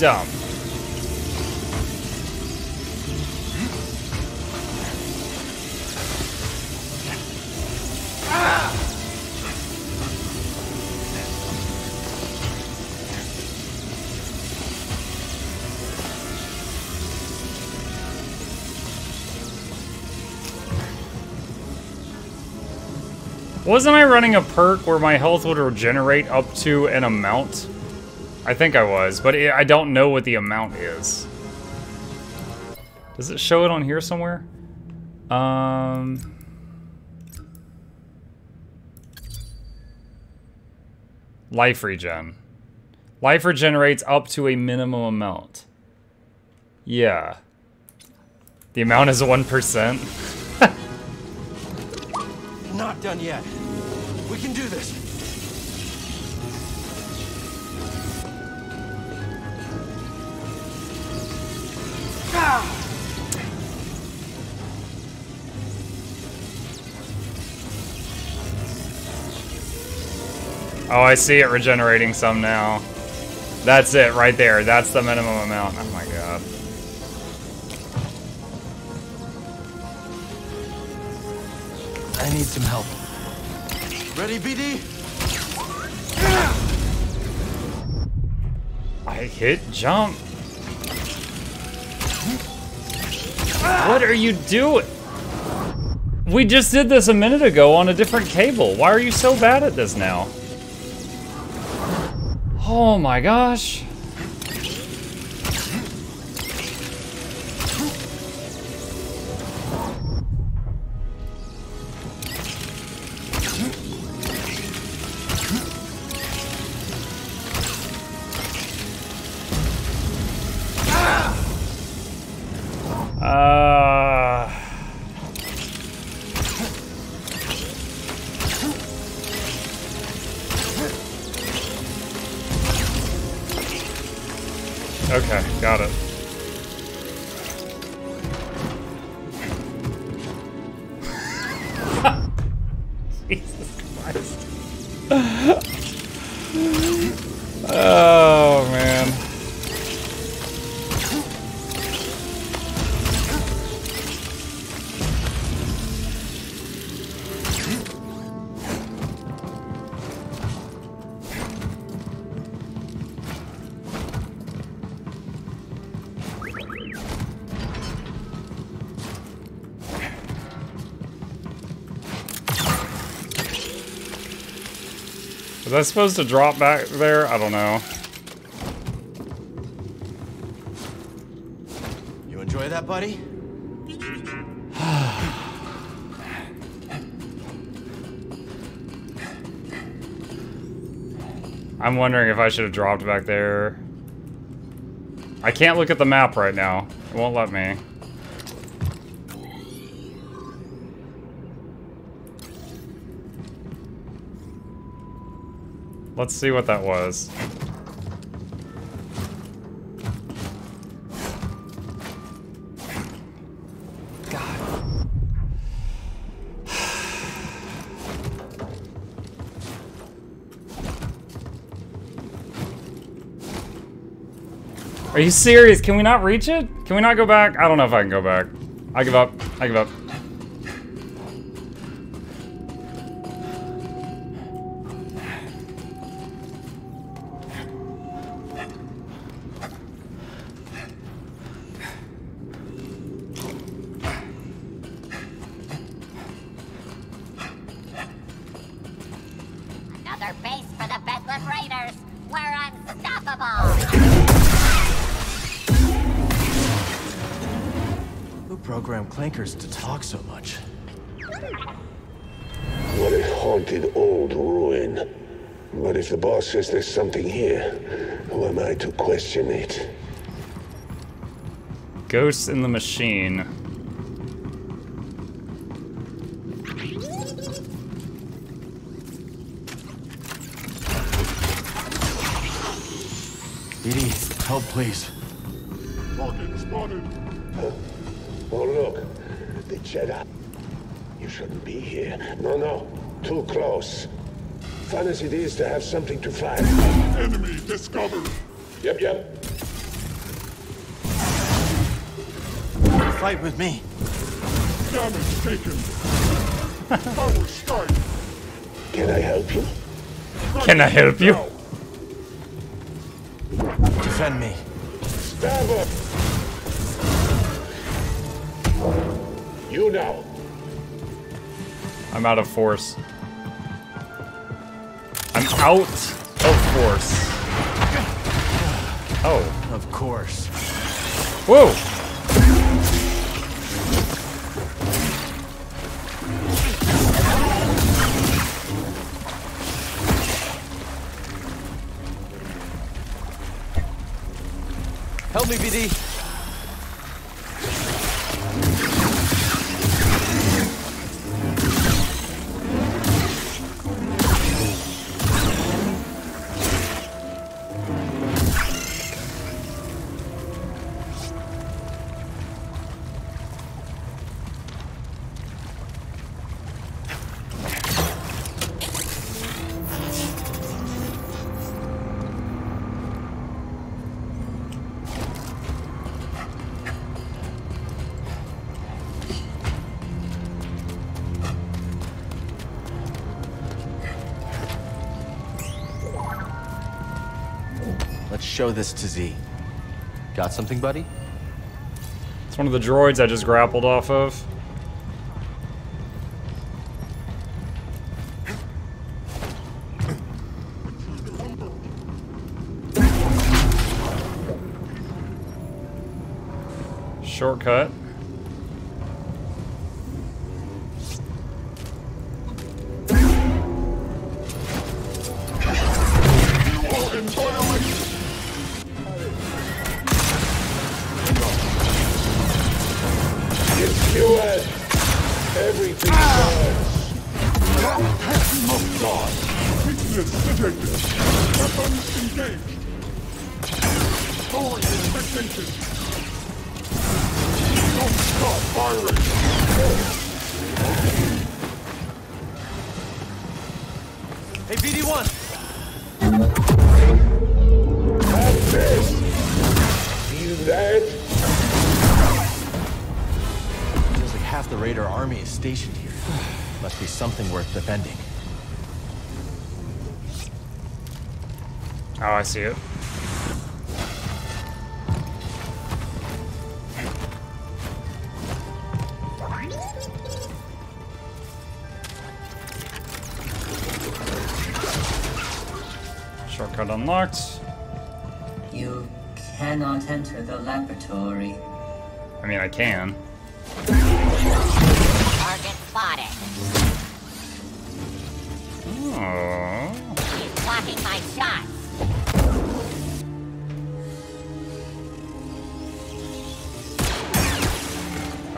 dumb. Wasn't I running a perk where my health would regenerate up to an amount? I think I was, but I don't know what the amount is. Does it show it on here somewhere? Um... Life regen. Life regenerates up to a minimum amount. Yeah. The amount is 1%. Not done yet. We can do this. Oh, I see it regenerating some now. That's it right there. That's the minimum amount. Oh my god. I need some help. Ready, BD? I hit jump. What are you doing? We just did this a minute ago on a different cable. Why are you so bad at this now? Oh my gosh. Okay, got it. Was I supposed to drop back there? I don't know. You enjoy that, buddy? I'm wondering if I should have dropped back there. I can't look at the map right now. It won't let me. Let's see what that was. God. Are you serious? Can we not reach it? Can we not go back? I don't know if I can go back. I give up. I give up. We're unstoppable. Who programmed clankers to talk so much? What a haunted old ruin. But if the boss says there's something here, who am I to question it? Ghosts in the machine. Edie, help please. Spotted, spotted. Oh. oh, look. The Jedi. You shouldn't be here. No, no. Too close. Fun as it is to have something to fight. Enemy discovered. Yep, yep. Fight with me. Damage taken. Power strike. Can I help you? Can I help you? Defend me. Stab him. You now. I'm out of force. I'm out of force. Oh. Of course. Whoa! Me, BD. Show this to Z. Got something, buddy? It's one of the droids I just grappled off of. Shortcut. Weakness detected. Weapons engaged. Expectation. Don't stop firing. Hey, BD1! Have this. That? Feels like half the Raider army is stationed here. Must be something worth defending. Oh, I see it. Shortcut unlocked. You cannot enter the laboratory. I mean, I can. Target spotted. Oh. He's blocking my shots.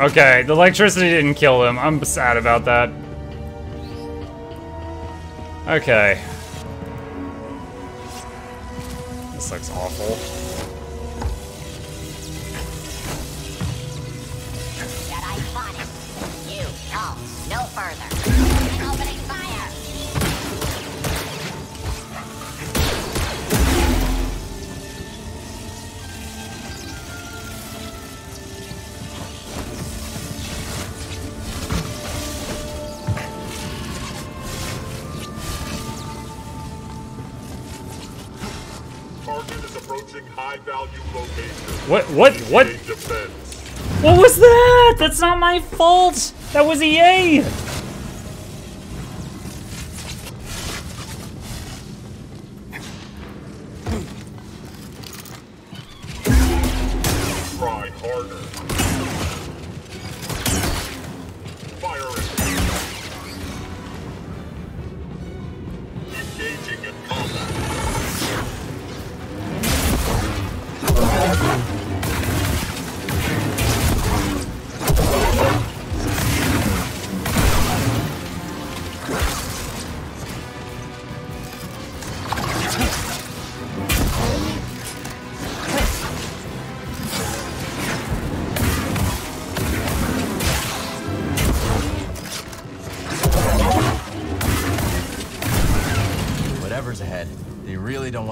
Okay, the electricity didn't kill him. I'm sad about that. Okay. This looks awful. Approaching high-value location. What? What? What? What was that? That's not my fault. That was EA. Try harder.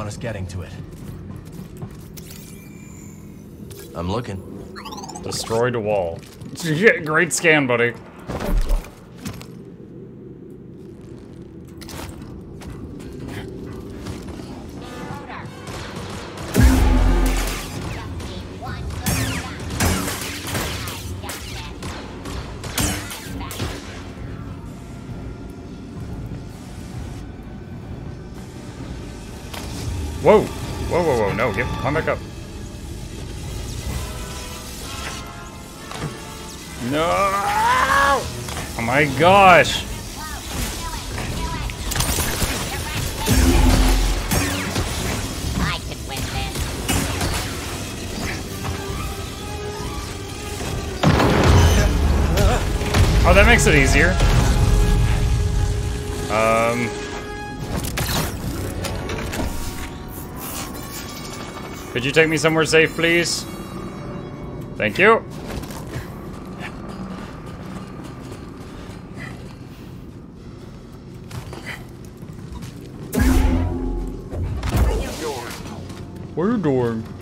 Want us getting to it. I'm looking. Destroyed a wall. Great scan, buddy. Whoa! Whoa, whoa, whoa, no, get, climb back up. No! Oh my gosh! Oh, that makes it easier. Um. Could you take me somewhere safe, please? Thank you. What are you doing?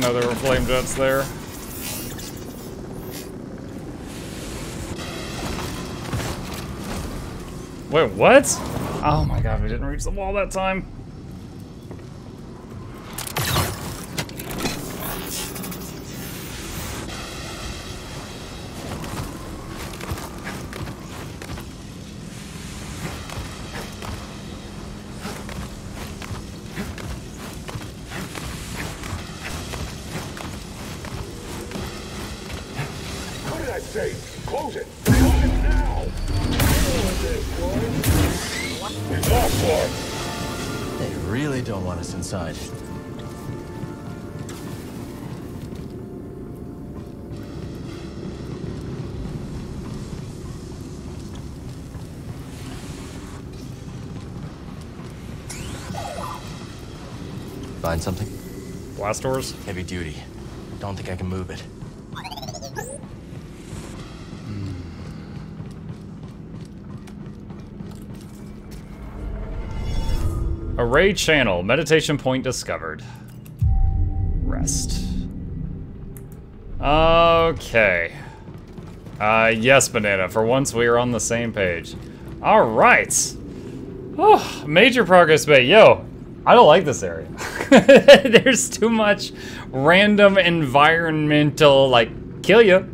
Didn't know there were flame jets there. Wait, what? Oh my god, we didn't reach the wall that time. I say? Close it! Close it now! It's off, They really don't want us inside. Find something? Blast doors? Heavy duty. Don't think I can move it. Array channel. Meditation point discovered. Rest. Okay. Uh, yes, Banana. For once, we are on the same page. All right. Oh, major progress made. Yo, I don't like this area. There's too much random environmental, like, kill you.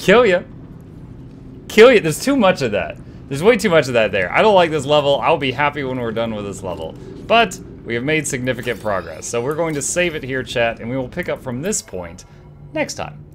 Kill you. Kill you. There's too much of that. There's way too much of that there. I don't like this level. I'll be happy when we're done with this level. But we have made significant progress. So we're going to save it here, chat, and we will pick up from this point next time.